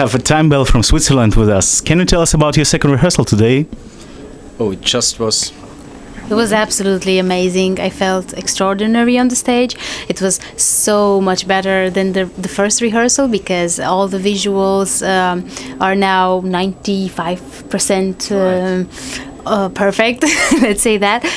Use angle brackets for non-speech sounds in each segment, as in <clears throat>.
have a Timebelle from Switzerland with us. Can you tell us about your second rehearsal today? Oh, it just was It was absolutely amazing. I felt extraordinary on the stage. It was so much better than the, the first rehearsal because all the visuals um, are now 95% um, uh, perfect, <laughs> let's say that. Uh,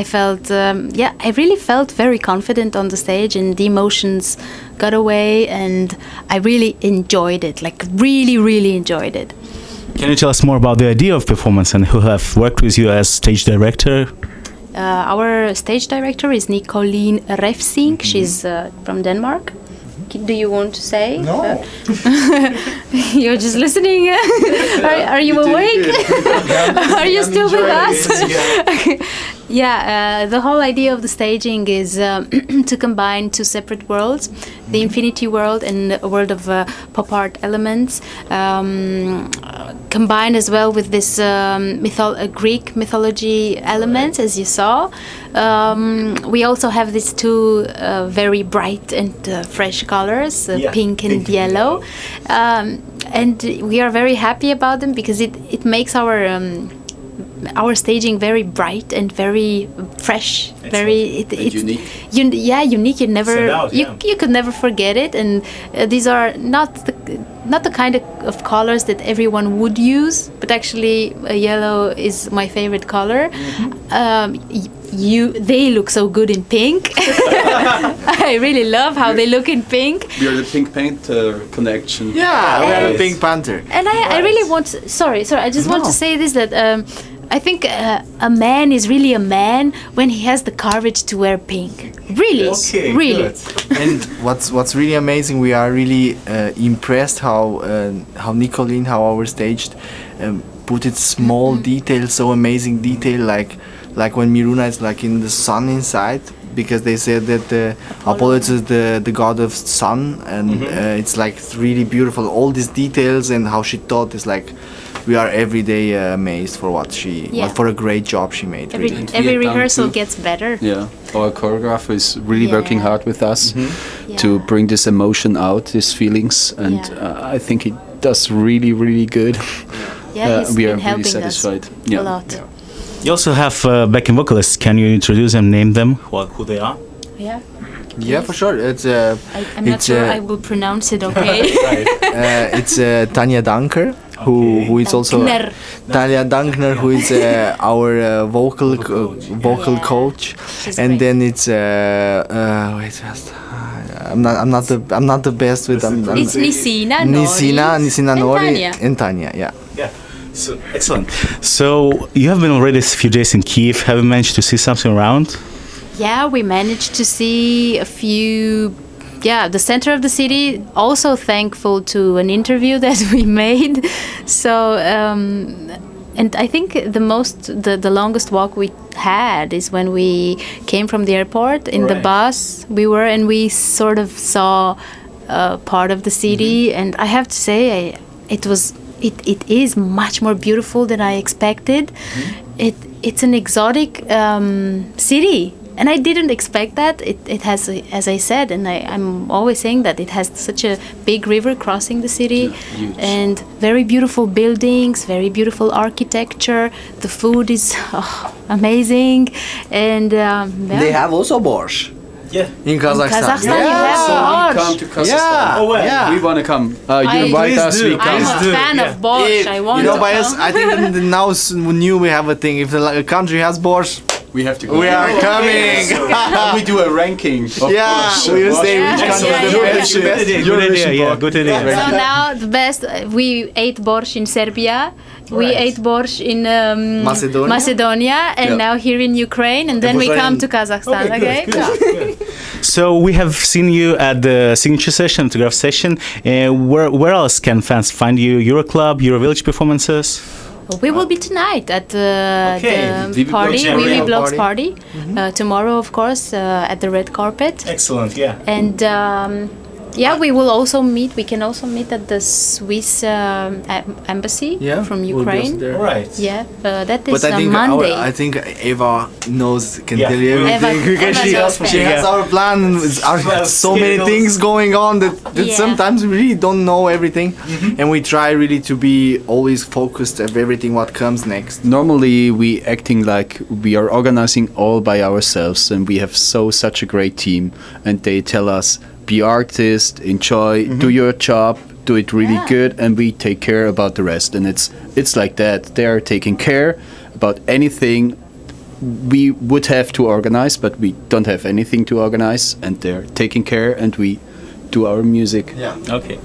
I felt, um, yeah, I really felt very confident on the stage and the emotions got away and I really enjoyed it, like, really, really enjoyed it. Can you tell us more about the idea of performance and who have worked with you as stage director? Uh, our stage director is Nicoline Refsing. She's uh, from Denmark. Do you want to say? No. <laughs> You're just listening. <laughs> are, are you awake? <laughs> are you still with us? yeah, uh, the whole idea of the staging is um, <clears throat> to combine two separate worlds the infinity world and a world of uh, pop art elements, um, combined as well with this um, mythol- uh, Greek mythology elements, as you saw. Um, we also have these two uh, very bright and uh, fresh colors, uh, Yeah, pink and pink and yellow. Um, and we are very happy about them because it, it makes our um, our staging very bright and very fresh, very it, it's unique. Un- yeah, unique. You never out, you, yeah. you could never forget it, and uh, these are not the not the kind of, of colors that everyone would use, but actually uh, yellow is my favorite color. Mm-hmm. Um, y- you they look so good in pink. <laughs> <laughs> I really love how they look in pink. we are the Pink Panther connection. Yeah, we have a Yes. Pink Panther. And I, I really want to, sorry, sorry, I just want to say this that um, I think uh, a man is really a man when he has the courage to wear pink. Really, Okay, really. good. and what's what's really amazing, we are really uh, impressed how uh, how Nicoline, how our staged, um, put its small details, so amazing detail, like like when Miruna is like in the sun inside, because they said that the Apollos is the the god of sun, and uh, it's like really beautiful. All these details and how she thought is like. We are every day uh, amazed for what she, Yeah. what for a great job she made. Every, really. every rehearsal too. gets better. Yeah, our choreographer is really working hard with us Yeah. to bring this emotion out, these feelings, and Yeah. uh, I think it does really, really good. <laughs> Yeah, Uh, he's we been are really helping satisfied. us Yeah. a lot. You also have uh, backing vocalists. Can you introduce them, name them, who, who they are? Yeah, Yeah, for sure. It's uh, I, I'm not sure uh, I will pronounce it <laughs> okay. uh, it's uh, Tanya Danker, who who is also Dankner. Tanya Dankner, who is uh, our uh, vocal co- vocal Yeah. coach, She's and great. then it's uh, uh, wait, just, uh, I'm not I'm not the I'm not the best with I'm, I'm It's Nisina, Nori, Nisina Nisina and Tanya. and Tanya. Yeah. Yeah. So excellent. So you have been already a few days in Kiev. Have you managed to see something around? Yeah, we managed to see a few. Yeah, the center of the city. Also thankful to an interview <laughs> that we made. So, um, and I think the most, the, the longest walk we had is when we came from the airport in the bus. We were and we sort of saw uh, part of the city, and I have to say, I, it was. It, it is much more beautiful than I expected. It it's an exotic um, city and I didn't expect that. It, it has, as I said, and I, I'm always saying that it has such a big river crossing the city, huge. and very beautiful buildings, very beautiful architecture. The food is <laughs> oh, amazing, and um, yeah. They have also borscht Yeah. in Kazakhstan. Kazakhstan you yeah. have So we come to Kazakhstan. Yeah. Oh, well. yeah. We want to come. Uh, you I- invite Please us. do. We I'm a do, fan yeah. of borscht. If- I want you know, to by us, come. I think <laughs> now s- new we have a thing. If the like, a country has borscht, We have to go. we are coming. we do a ranking. Of Yeah, course. we will say which Yeah, country yeah, is the yeah. best. Good best. idea. Good idea. Yeah. Good idea. So now the best. uh, We ate borscht in Serbia. We Right. ate borscht in um, Macedonia? Macedonia, and Yeah. now here in Ukraine, and then we come in- to Kazakhstan. Okay. So we have seen you at the signature session, autograph session. Uh, where where else can fans find you? Euroclub, Eurovillage performances. We will be tonight at the, Okay. the Vivi party, Blogs Vivi party. Blogs Party. party. Uh, tomorrow, of course, uh, at the red carpet. Excellent. Yeah. And um, Yeah, we will also meet. We can also meet at the Swiss um, em- embassy Yeah, from we'll Ukraine. there. Right. Yeah, uh, that is But I think Monday. our, I think Eva knows can Yeah. tell you Eva- everything because Eva she, knows <laughs> she has Yeah. our plan. our, Well, so many things going on that, that Yeah. sometimes we really don't know everything, Mm-hmm. and we try really to be always focused of everything what comes next. Normally, we acting like we are organizing all by ourselves, and we have so such a great team, and they tell us be artist, enjoy, mm-hmm. do your job, do it really Yeah. good, and we take care about the rest. And it's it's like that. They are taking care about anything we would have to organize, but we don't have anything to organize, and they're taking care, and we do our music. Yeah. Okay.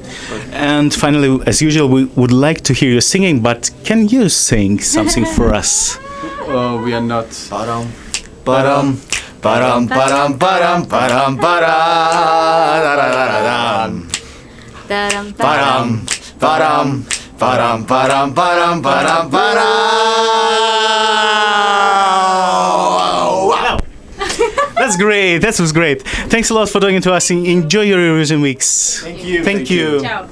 And finally, as usual, we would like to hear you singing, but can you sing something for <laughs> us? Oh, we are not. Ba-dum, ba-dum, ba-dum, ba-dum, ba-dum, ba-dum, ba-dum, Da-dum, ba-dum, ba-dum, ba-dum, ba-dum, ba-dum, ba-dum, ba-dum. Wow. That's great. That was great. Thanks a lot for doing it to us. Enjoy your Eurovision weeks. Thank you. Thank you. Ciao.